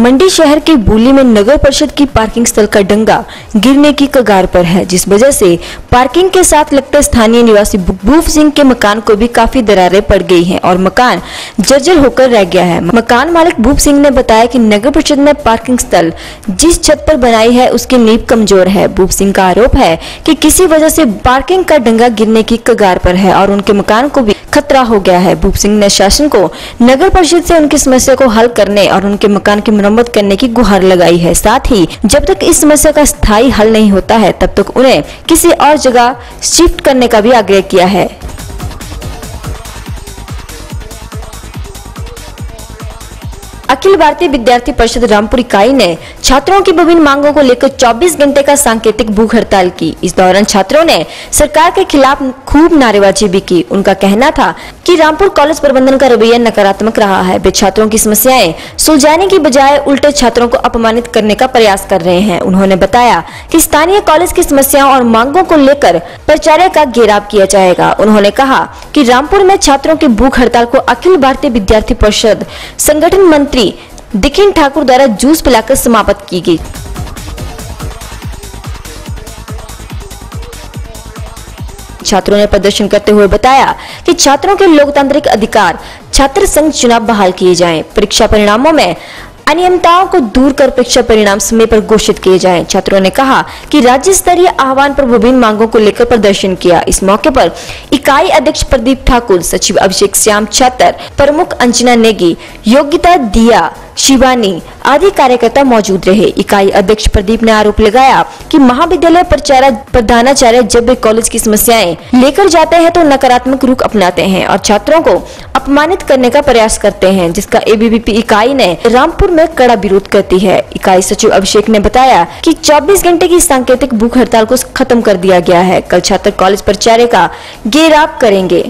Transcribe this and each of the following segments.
मंडी शहर के बूली में नगर परिषद की पार्किंग स्थल का डंगा गिरने की कगार पर है, जिस वजह से पार्किंग के साथ लगते स्थानीय निवासी भूप सिंह के मकान को भी काफ़ी दरारें पड़ गई हैं और मकान जर्जर होकर रह गया है। मकान मालिक भूप सिंह ने बताया कि नगर परिषद ने पार्किंग स्थल जिस छत पर बनाई है, उसकी नींव कमज़ोर है। भूप सिंह का आरोप है कि किसी वजह से पार्किंग का डंगा गिरने की कगार पर है और उनके मकान को भी खतरा हो गया है। भूप सिंह ने शासन को नगर परिषद से उनकी समस्या को हल करने और उनके मकान की मरम्मत करने की गुहार लगाई है। साथ ही, जब तक इस समस्या का स्थायी हल नहीं होता है, तब तक उन्हें किसी और जगह शिफ्ट करने का भी आग्रह किया है। अखिल भारतीय विद्यार्थी परिषद रामपुर इकाई ने छात्रों की विभिन्न मांगों को लेकर 24 घंटे का सांकेतिक भूख हड़ताल की। इस दौरान छात्रों ने सरकार के खिलाफ खूब नारेबाजी भी की। उनका कहना था कि रामपुर कॉलेज प्रबंधन का रवैया नकारात्मक रहा है। वे छात्रों की समस्याएँ सुलझाने की बजाय उल्टे छात्रों को अपमानित करने का प्रयास कर रहे हैं। उन्होंने बताया कि स्थानीय कॉलेज की समस्याओं और मांगों को लेकर प्राचार्य का घेराव किया जाएगा। उन्होंने कहा कि रामपुर में छात्रों की भूख हड़ताल को अखिल भारतीय विद्यार्थी परिषद संगठन मंत्री दिखिन ठाकुर द्वारा जूस पिलाकर समाप्त की गई। छात्रों ने प्रदर्शन करते हुए बताया कि छात्रों के लोकतांत्रिक अधिकार छात्र संघ चुनाव बहाल किए जाएँ, परीक्षा परिणामों में अनियमितताओं को दूर कर परीक्षा परिणाम समय पर घोषित किए जाए। छात्रों ने कहा कि राज्य स्तरीय आह्वान पर विभिन्न मांगों को लेकर प्रदर्शन किया। इस मौके पर इकाई अध्यक्ष प्रदीप ठाकुर, सचिव अभिषेक श्याम छात्र प्रमुख अंजना नेगी, योग्यता दिया शिवानी आदि कार्यकर्ता मौजूद रहे। इकाई अध्यक्ष प्रदीप ने आरोप लगाया कि महाविद्यालय प्रधानाचार्य जब वे कॉलेज की समस्याएँ लेकर जाते हैं तो नकारात्मक रुख अपनाते हैं और छात्रों को अपमानित करने का प्रयास करते हैं, जिसका एबीवीपी इकाई ने रामपुर में कड़ा विरोध करती है। इकाई सचिव अभिषेक ने बताया कि 24 घंटे की सांकेतिक भूख हड़ताल को खत्म कर दिया गया है। कल छात्र कॉलेज प्राचार्य का घेराव करेंगे।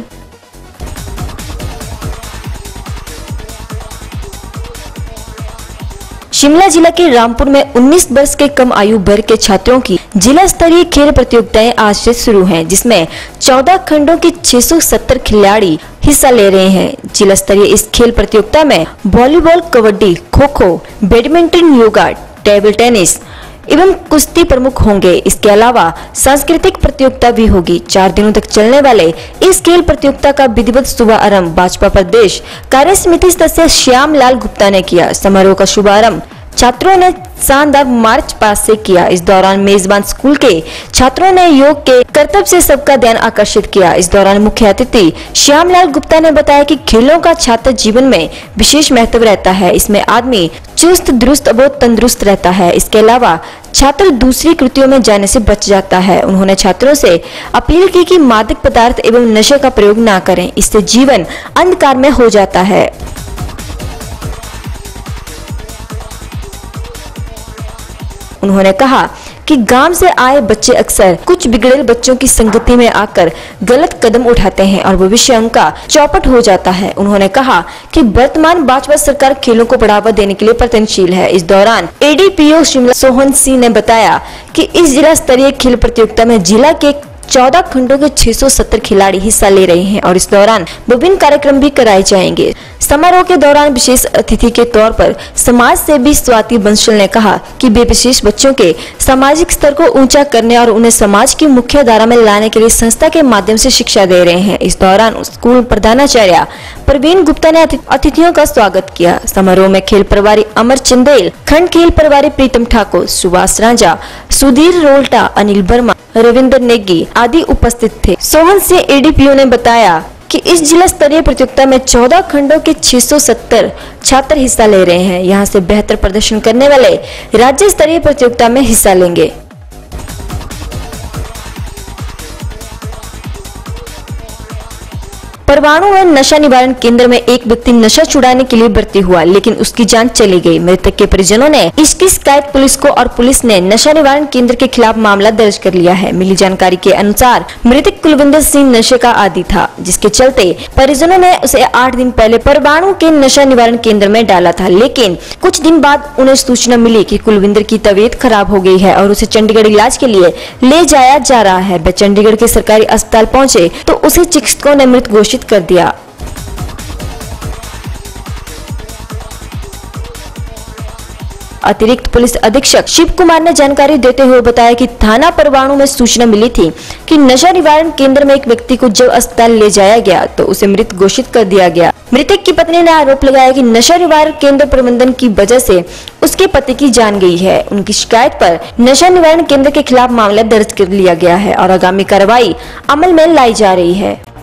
शिमला जिला के रामपुर में 19 वर्ष के कम आयु वर्ग के छात्रों की जिला स्तरीय खेल प्रतियोगिताएँ आज से शुरू हैं, जिसमें 14 खंडों के 670 खिलाड़ी हिस्सा ले रहे हैं। जिला स्तरीय इस खेल प्रतियोगिता में volleyball, kabaddi kho kho badminton, yoga, table tennis एवं कुश्ती प्रमुख होंगे। इसके अलावा सांस्कृतिक प्रतियोगिता भी होगी। चार दिनों तक चलने वाले इस खेल प्रतियोगिता का विधिवत शुभारंभ भाजपा प्रदेश कार्य समिति सदस्य श्याम लाल गुप्ता ने किया। समारोह का शुभारंभ छात्रों ने शानदार मार्च पास से किया। इस दौरान मेजबान स्कूल के छात्रों ने योग के कर्तव्य से सबका ध्यान आकर्षित किया। इस दौरान मुख्य अतिथि श्यामलाल गुप्ता ने बताया कि खेलों का छात्र जीवन में विशेष महत्व रहता है। इसमें आदमी चुस्त, दुरुस्त और तंदुरुस्त रहता है। इसके अलावा छात्र दूसरी कृतियों में जाने से बच जाता है। उन्होंने छात्रों से अपील की कि मादक पदार्थ एवं नशे का प्रयोग न करें। इससे जीवन अंधकार में हो जाता है। उन्होंने कहा कि गाँव से आए बच्चे अक्सर कुछ बिगड़ेल बच्चों की संगति में आकर गलत कदम उठाते हैं और भविष्य उनका चौपट हो जाता है। उन्होंने कहा कि वर्तमान भाजपा सरकार खेलों को बढ़ावा देने के लिए प्रयत्नशील है। इस दौरान एडीपीओ शिमला सोहन सिंह ने बताया कि इस जिला स्तरीय खेल प्रतियोगिता में जिला के चौदह खंडों के 670 खिलाड़ी हिस्सा ले रहे हैं और इस दौरान विभिन्न कार्यक्रम भी कराए जाएँगे। समारोह के दौरान विशेष अतिथि के तौर पर समाज सेवी स्वाति बंसल ने कहा कि वे विशेष बच्चों के सामाजिक स्तर को ऊँचा करने और उन्हें समाज की मुख्य धारा में लाने के लिए संस्था के माध्यम से शिक्षा दे रहे हैं। इस दौरान स्कूल प्रधानाचार्य प्रवीण गुप्ता ने अतिथियों का स्वागत किया। समारोह में खेल प्रभारी अमर चंदेल, खंड खेल प्रभारी प्रीतम ठाकुर, सुभाष राजा सुधीर रोल्टा, अनिल वर्मा, रविंद्र नेगी आदि उपस्थित थे। सोहन से एडीपीओ ने बताया कि इस जिला स्तरीय प्रतियोगिता में 14 खंडों के 670 छात्र हिस्सा ले रहे हैं। यहाँ से बेहतर प्रदर्शन करने वाले राज्य स्तरीय प्रतियोगिता में हिस्सा लेंगे। परवाणु में नशा निवारण केंद्र में एक व्यक्ति नशा छुड़ाने के लिए भर्ती हुआ, लेकिन उसकी जान चली गई। मृतक के परिजनों ने इसकी शिकायत पुलिस को और पुलिस ने नशा निवारण केंद्र के खिलाफ मामला दर्ज कर लिया है। मिली जानकारी के अनुसार, मृतक कुलविंदर सिंह नशे का आदि था, जिसके चलते परिजनों ने उसे आठ दिन पहले परवाणु के नशा निवारण केंद्र में डाला था, लेकिन कुछ दिन बाद उन्हें सूचना मिली की कुलविंदर की तबीयत खराब हो गई है और उसे चंडीगढ़ इलाज के लिए ले जाया जा रहा है। वह चंडीगढ़ के सरकारी अस्पताल पहुँचे तो उसे चिकित्सकों ने मृत घोषित कर दिया। अतिरिक्त पुलिस अधीक्षक शिव कुमार ने जानकारी देते हुए बताया कि थाना परवाणु में सूचना मिली थी कि नशा निवारण केंद्र में एक व्यक्ति को जब अस्पताल ले जाया गया तो उसे मृत घोषित कर दिया गया। मृतक की पत्नी ने आरोप लगाया कि नशा निवारण केंद्र प्रबंधन की वजह से उसके पति की जान गई है। उनकी शिकायत पर नशा निवारण केंद्र के खिलाफ मामला दर्ज कर लिया गया है और आगामी कार्रवाई अमल में लाई जा रही है।